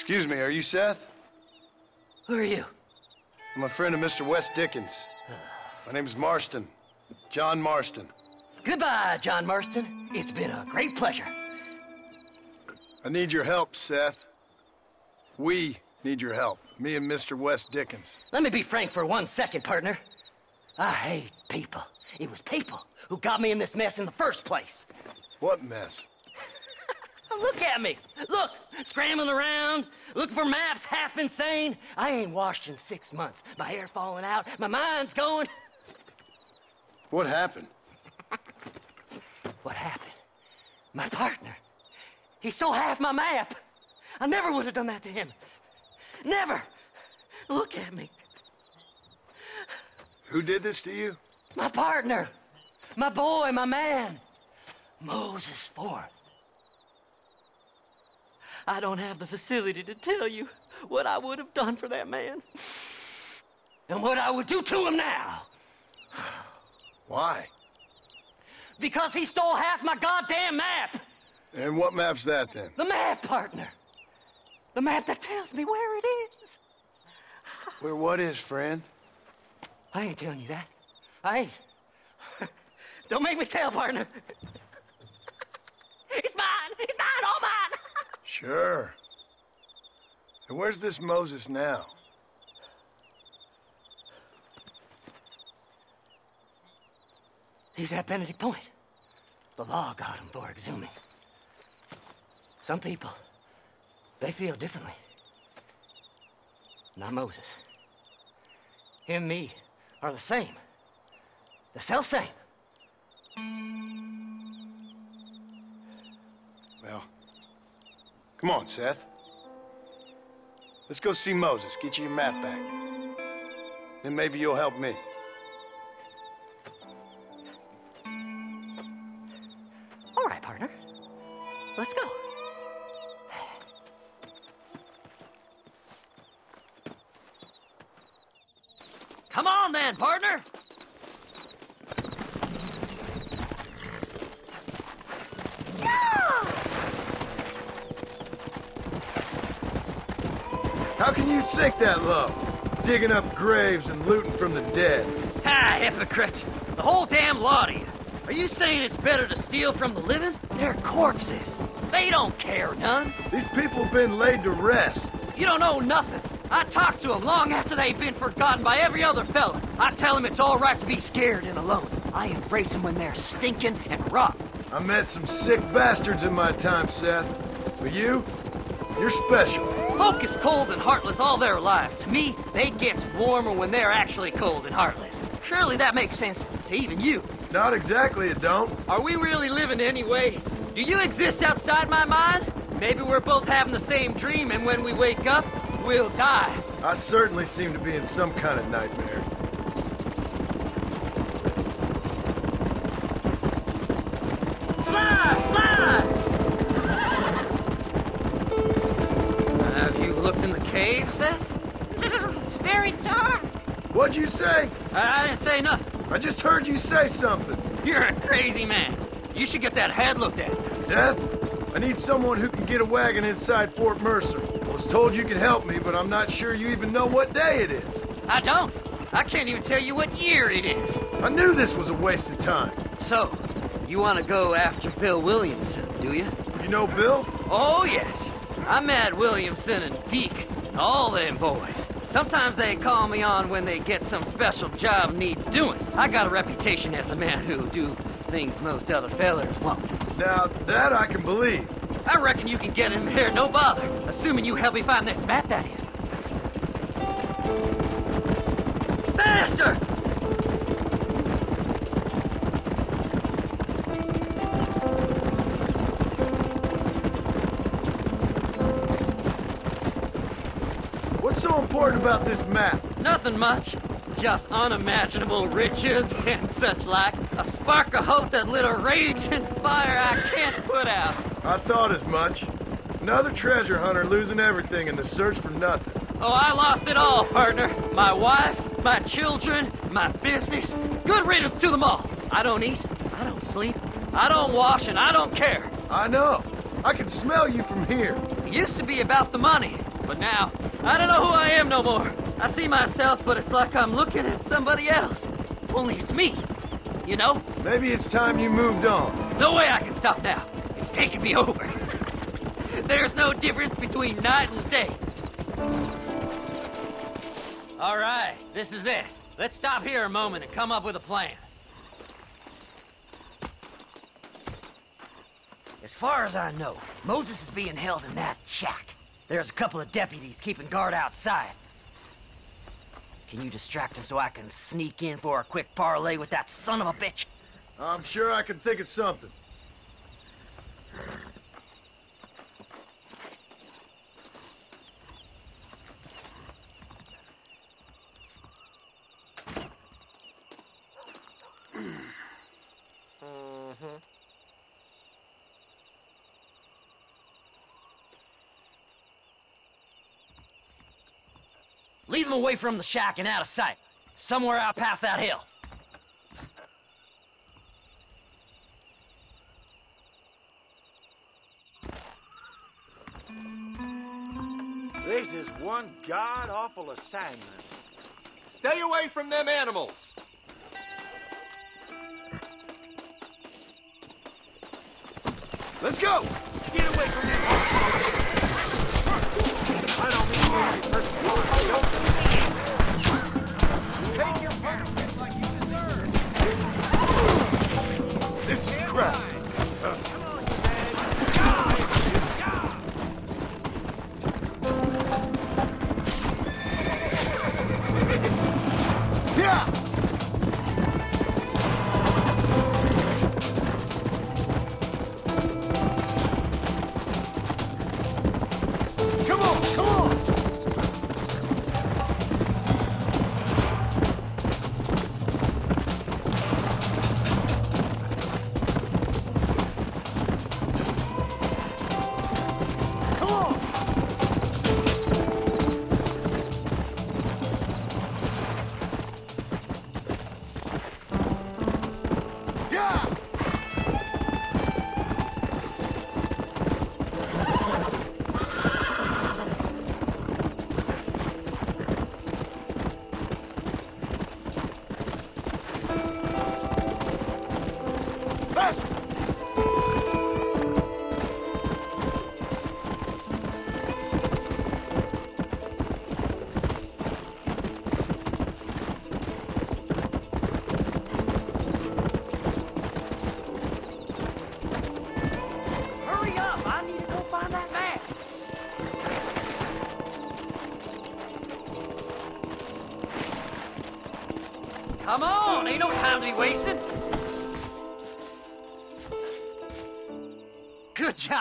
Excuse me, are you Seth? Who are you? I'm a friend of Mr. West Dickens. My name is Marston. John Marston. Goodbye, John Marston. It's been a great pleasure. I need your help, Seth. We need your help. Me and Mr. West Dickens. Let me be frank for one second, partner. I hate people. It was people who got me in this mess in the first place. What mess? Look at me. Look, scrambling around, looking for maps, half insane. I ain't washed in six months. My hair falling out, my mind's going. What happened? What happened? My partner. He stole half my map. I never would have done that to him. Never. Look at me. Who did this to you? My partner. My boy, my man. Moses Forth. I don't have the facility to tell you what I would have done for that man. And what I would do to him now. Why? Because he stole half my goddamn map. And what map's that then? The map, partner. The map that tells me where it is. Where what is, friend? I ain't telling you that. I ain't. Don't make me tell, partner. It's mine. It's mine. Mine. Sure. And where's this Moses now? He's at Benedict Point. The law got him for exhuming. Some people, they feel differently. Not Moses. Him, and me, are the same. The self same. Come on, Seth. Let's go see Moses, get you your map back. Then maybe you'll help me. How can you sink that low? Digging up graves and looting from the dead. Ah, hypocrite. The whole damn lot of you. Are you saying it's better to steal from the living? They're corpses. They don't care none. These people have been laid to rest. You don't know nothing. I talk to them long after they've been forgotten by every other fella. I tell them it's all right to be scared and alone. I embrace them when they're stinking and rotten. I met some sick bastards in my time, Seth. But you, you're special. Folk is cold and heartless all their lives. To me, they gets warmer when they're actually cold and heartless. Surely that makes sense to even you. Not exactly, it don't. Are we really living anyway? Do you exist outside my mind? Maybe we're both having the same dream, and when we wake up, we'll die. I certainly seem to be in some kind of nightmare. Cave, Seth? It's very dark. What'd you say? I, I didn't say nothing. I just heard you say something. You're a crazy man. You should get that head looked at. Seth, I need someone who can get a wagon inside Fort Mercer. I was told you could help me, but I'm not sure you even know what day it is. I don't. I can't even tell you what year it is. I knew this was a waste of time. So, you want to go after Bill Williamson, do you? You know Bill? Oh, yes. I met Williamson and Deke, all them boys. Sometimes they call me on when they get some special job needs doing. I got a reputation as a man who do things most other fellers won't. Now, that I can believe. I reckon you can get in there, no bother. Assuming you help me find this map, that is. Faster! What's so important about this map? Nothing much. Just unimaginable riches and such like. A spark of hope that lit a raging fire I can't put out. I thought as much. Another treasure hunter losing everything in the search for nothing. Oh, I lost it all, partner. My wife, my children, my business. Good riddance to them all. I don't eat, I don't sleep, I don't wash, and I don't care. I know. I can smell you from here. It used to be about the money. But now, I don't know who I am no more. I see myself, but it's like I'm looking at somebody else. Only it's me. You know? Maybe it's time you moved on. No way I can stop now. It's taking me over. There's no difference between night and day. All right, this is it. Let's stop here a moment and come up with a plan. As far as I know, Moses is being held in that shack. There's a couple of deputies keeping guard outside. Can you distract them so I can sneak in for a quick parlay with that son of a bitch? I'm sure I can think of something. Mm-hmm. Lead them away from the shack and out of sight. Somewhere out past that hill. This is one god-awful assignment. Stay away from them animals. Let's go! Get away from them! I don't mean to be personal. This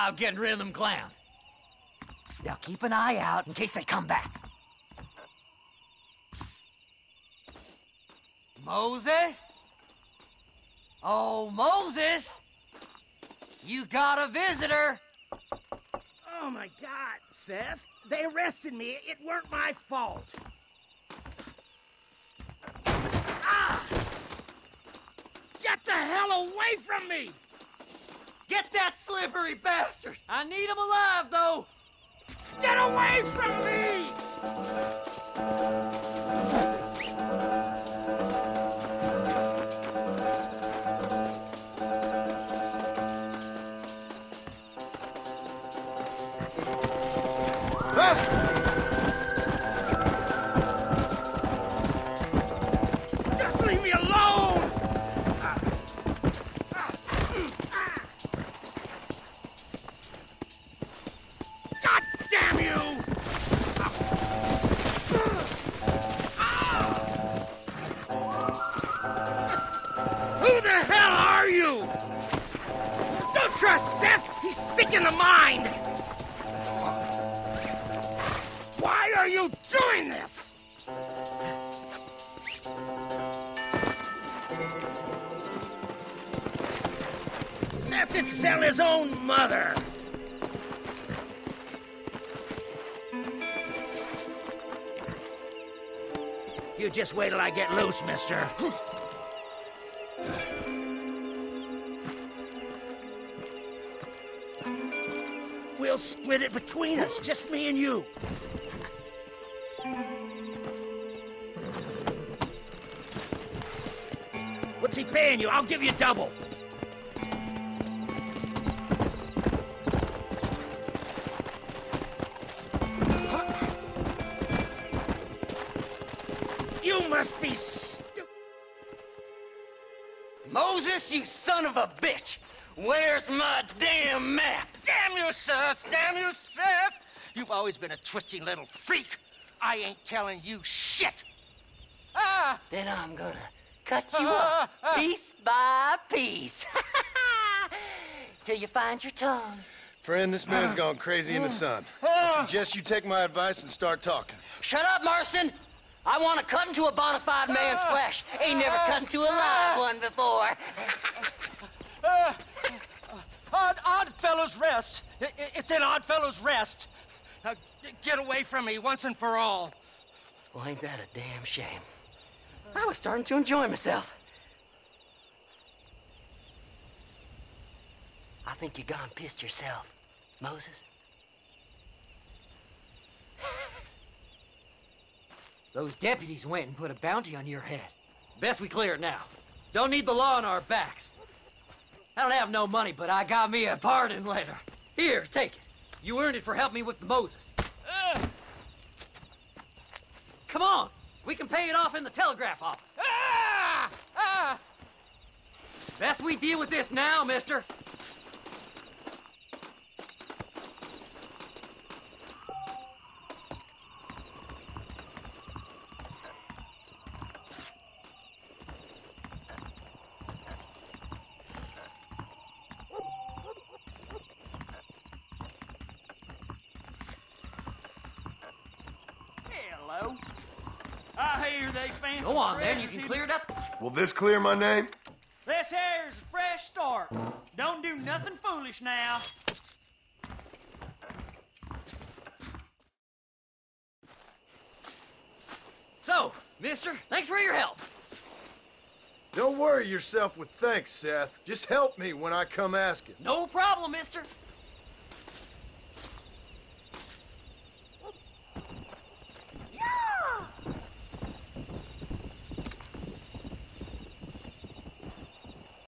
Good job getting rid of them clowns. Now keep an eye out in case they come back. Moses? Oh, Moses! You got a visitor! Oh my God, Seth. They arrested me. It weren't my fault. Ah! Get the hell away from me! Get that slippery bastard! I need him alive, though! Get away from me! You just wait till I get loose, mister. We'll split it between us, just me and you. What's he paying you? I'll give you double. You must be Moses, you son of a bitch! Where's my damn map? Damn you, Seth! Damn you, Seth! You've always been a twisting little freak. I ain't telling you shit. Ah! Then I'm gonna cut you ah, up ah, ah. piece by piece. Till you find your tongue. Friend, this man's gone crazy in the sun. I suggest you take my advice and start talking. Shut up, Marston! I want to cut into a bona fide man's ah. flesh. Ain't never ah. cut into a live ah. one before. Odd, Odd Fellows Rest. I- I- It's in Odd Fellows Rest. Now, get away from me once and for all. Well, ain't that a damn shame? I was starting to enjoy myself. I think you gone pissed yourself, Moses. Those deputies went and put a bounty on your head. Best we clear it now. Don't need the law on our backs. I don't have no money, but I got me a pardon letter. Here, take it. You earned it for helping me with the Moses. Come on, we can pay it off in the telegraph office. Ah! Ah! Best we deal with this now, mister. Hello. I hear they fancy Go on, then. You can clear it up. Will this clear my name? This here's a fresh start. Don't do nothing foolish now. So, mister, thanks for your help. Don't worry yourself with thanks, Seth. Just help me when I come asking. No problem, mister.